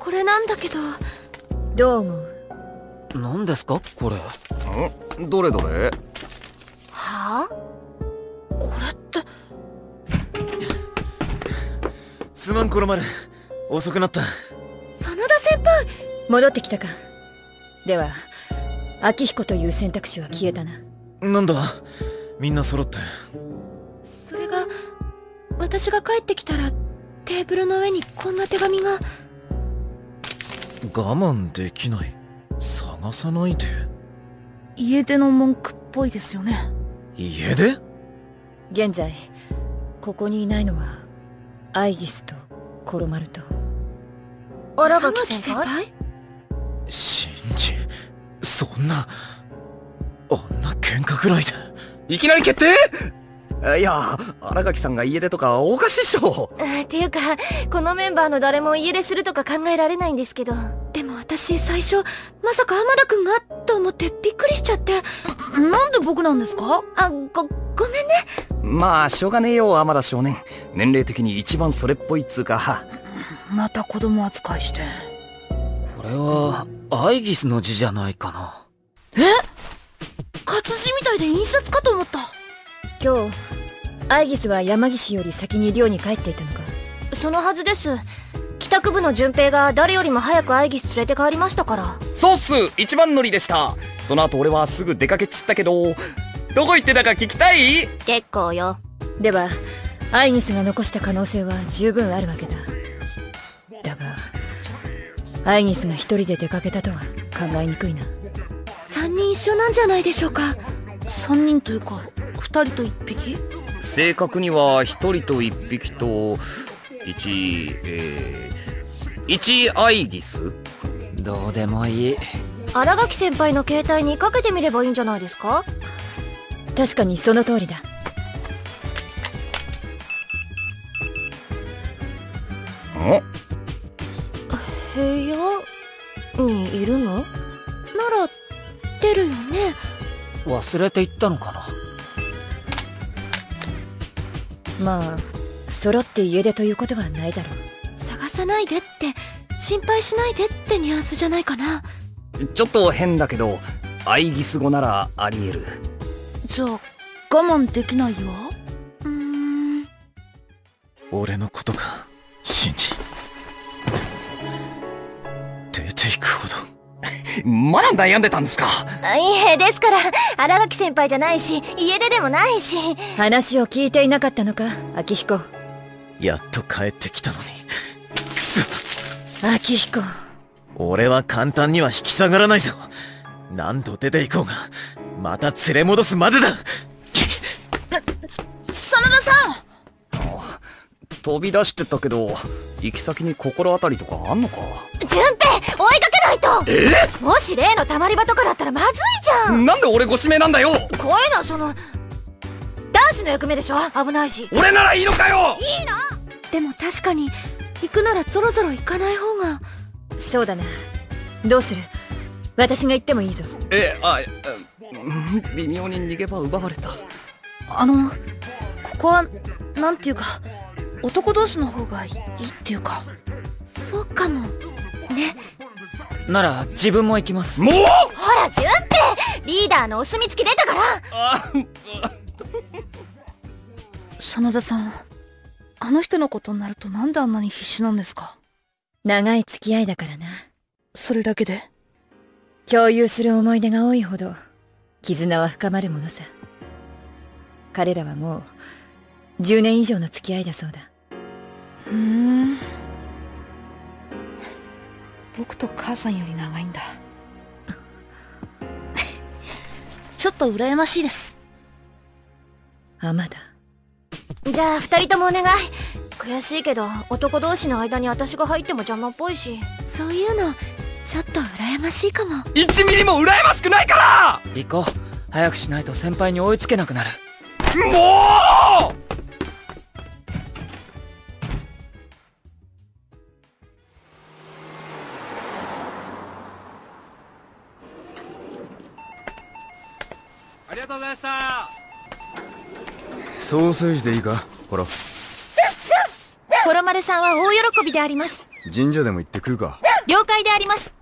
これなんだけど。どう思う？何ですか？これ。ん？どれどれ？はあ？これって。すまんコロマル遅くなった。真田先輩。戻ってきたか？では秋彦という選択肢は消えたな。なんだ？みんな揃って。それが私が帰ってきたらテーブルの上にこんな手紙が我慢できない。探さないで。家出の文句っぽいですよね。家出？現在ここにいないのはアイギスとコロマルと。荒垣先輩？シンジそんなあんな喧嘩くらいで。いきなり決定？いや荒垣さんが家出とかおかしいっしょ。っていうかこのメンバーの誰も家出するとか考えられないんですけど。でも私最初まさか浜田くんがと思ってびっくりしちゃって。なんで僕なんですか？あごごめんね。まあしょうがねえよ天田少年。年齢的に一番それっぽいっつうか。また子供扱いして。これはアイギスの字じゃないかな。え？活字みたいで印刷かと思った。今日アイギスは山岸より先に寮に帰っていたのか？そのはずです。帰宅部の順平が誰よりも早くアイギス連れて帰りましたから。そうっす。一番乗りでした。その後俺はすぐ出かけちったけどどこ行ってたか聞きたい？結構よ。ではアイギスが残した可能性は十分あるわけだ。だがアイギスが一人で出かけたとは考えにくいな。3人一緒なんじゃないでしょうか。3人というか2人と1匹？正確には1人と1匹と1えー、1アイギスどうでもいい。荒垣先輩の携帯にかけてみればいいんじゃないですか？確かにその通りだ。ん部屋にいるの？なら出るよね。忘れていったのかなまあ揃って家出ということはないだろう。探さないでって心配しないでってニュアンスじゃないかな。ちょっと変だけどアイギス語ならありえる。じゃあ我慢できないわうーん。俺のことがシンまだ悩んでたんですか？いえですから。荒垣先輩じゃないし家出でもないし。話を聞いていなかったのか？秋彦。やっと帰ってきたのに。くそ秋彦。俺は簡単には引き下がらないぞ。何度出ていこうが。また連れ戻すまでだ。真田さん！飛び出してたけど行き先に心当たりとかあんのか？ないと。え？もし例のたまり場とかだったらまずいじゃん。なんで俺ご指名なんだよ。こういうのはその男子の役目でしょ？危ないし。俺ならいいのかよ。いいなでも確かに行くならそろそろ行かない方が。そうだな。どうする？私が行ってもいいぞ。えあうん微妙に逃げ場奪われた。あのここはなんていうか男同士の方がいいっていうか。そうかも。ねなら自分も行きます。もう！ほら順平リーダーのお墨付き出たから。あ真田さんあの人のことになるとなんであんなに必死なんですか？長い付き合いだからな。それだけで？共有する思い出が多いほど絆は深まるものさ。彼らはもう10年以上の付き合いだそうだ。ふーん僕と母さんより長いんだ。ちょっと羨ましいです。天田じゃあ二人ともお願い。悔しいけど男同士の間に私が入っても邪魔っぽいし。そういうのちょっと羨ましいかも。1ミリも羨ましくないか行こう。早くしないと先輩に追いつけなくなる。らもうありがとうございました。ソーセージでいいか？ほら。コロマルさんは大喜びであります。神社でも行って食うか。了解であります